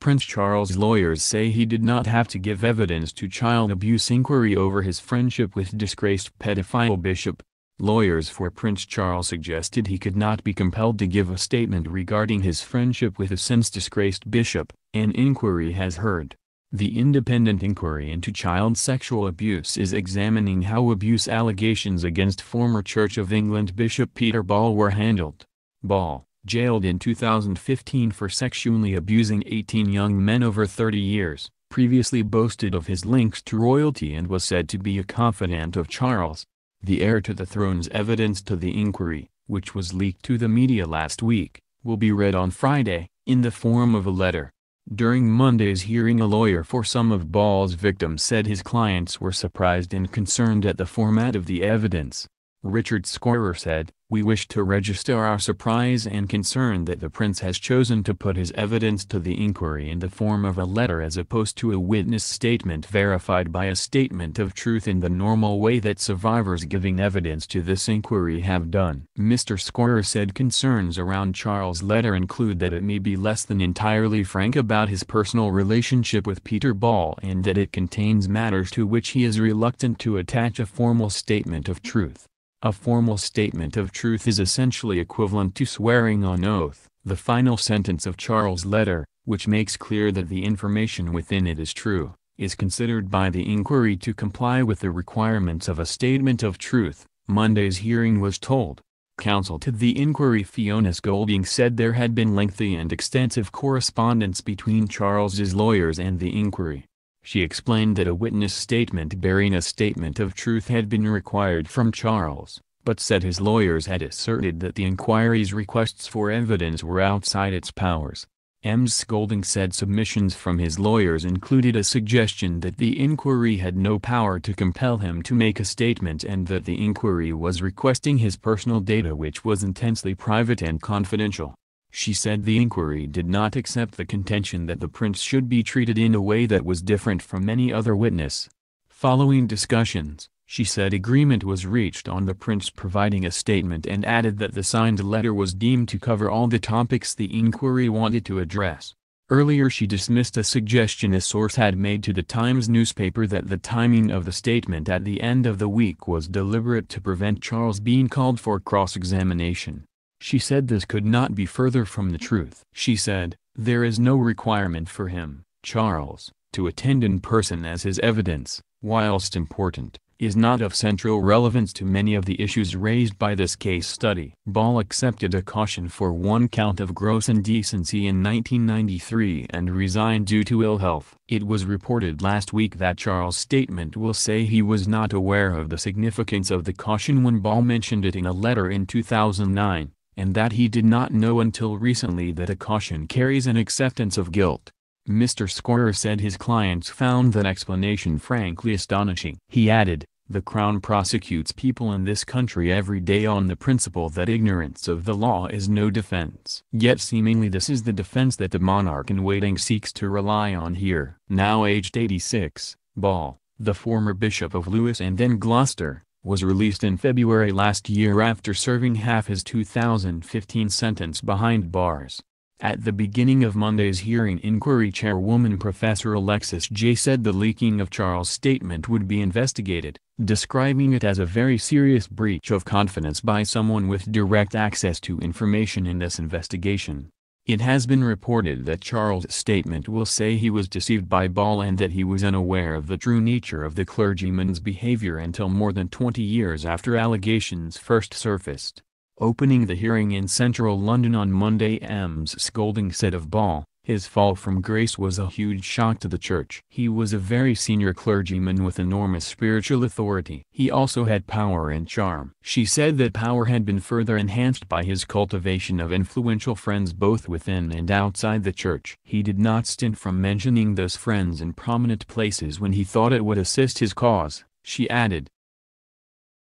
Prince Charles' lawyers say he did not have to give evidence to child abuse inquiry over his friendship with disgraced pedophile Bishop. Lawyers for Prince Charles suggested he could not be compelled to give a statement regarding his friendship with a since-disgraced bishop, an inquiry has heard. The independent inquiry into child sexual abuse is examining how abuse allegations against former Church of England Bishop Peter Ball were handled. Ball, jailed in 2015 for sexually abusing 18 young men over 30 years, previously boasted of his links to royalty and was said to be a confidant of Charles, the heir to the throne's evidence to the inquiry, which was leaked to the media last week, will be read on Friday, in the form of a letter. During Monday's hearing a lawyer for some of Ball's victims said his clients were surprised and concerned at the format of the evidence. Richard Scorer said, We wish to register our surprise and concern that the prince has chosen to put his evidence to the inquiry in the form of a letter as opposed to a witness statement verified by a statement of truth in the normal way that survivors giving evidence to this inquiry have done. Mr. Scorer said concerns around Charles' letter include that it may be less than entirely frank about his personal relationship with Peter Ball and that it contains matters to which he is reluctant to attach a formal statement of truth. A formal statement of truth is essentially equivalent to swearing on oath. The final sentence of Charles' letter, which makes clear that the information within it is true, is considered by the inquiry to comply with the requirements of a statement of truth, Monday's hearing was told. Counsel to the inquiry Fiona Scolding said there had been lengthy and extensive correspondence between Charles's lawyers and the inquiry. She explained that a witness statement bearing a statement of truth had been required from Charles, but said his lawyers had asserted that the inquiry's requests for evidence were outside its powers. Ms. Scolding said submissions from his lawyers included a suggestion that the inquiry had no power to compel him to make a statement and that the inquiry was requesting his personal data which was intensely private and confidential. She said the inquiry did not accept the contention that the prince should be treated in a way that was different from any other witness. Following discussions, she said agreement was reached on the prince providing a statement and added that the signed letter was deemed to cover all the topics the inquiry wanted to address. Earlier she dismissed a suggestion a source had made to the Times newspaper that the timing of the statement at the end of the week was deliberate to prevent Charles being called for cross-examination. She said this could not be further from the truth. She said, there is no requirement for him, Charles, to attend in person as his evidence, whilst important, is not of central relevance to many of the issues raised by this case study. Ball accepted a caution for one count of gross indecency in 1993 and resigned due to ill health. It was reported last week that Charles' statement will say he was not aware of the significance of the caution when Ball mentioned it in a letter in 2009 and that he did not know until recently that a caution carries an acceptance of guilt. Mr. Scorer said his clients found that explanation frankly astonishing. He added, the Crown prosecutes people in this country every day on the principle that ignorance of the law is no defense. Yet seemingly this is the defense that the monarch in waiting seeks to rely on here. Now aged 86, Ball, the former Bishop of Lewes and then Gloucester, was released in February last year after serving half his 2015 sentence behind bars. At the beginning of Monday's hearing inquiry chairwoman Professor Alexis Jay said the leaking of Charles' statement would be investigated, describing it as a very serious breach of confidence by someone with direct access to information in this investigation. It has been reported that Charles' statement will say he was deceived by Ball and that he was unaware of the true nature of the clergyman's behavior until more than 20 years after allegations first surfaced. Opening the hearing in central London on Monday Ms. Scolding said of Ball, his fall from grace was a huge shock to the church. He was a very senior clergyman with enormous spiritual authority. He also had power and charm. She said that power had been further enhanced by his cultivation of influential friends both within and outside the church. He did not stint from mentioning those friends in prominent places when he thought it would assist his cause, she added.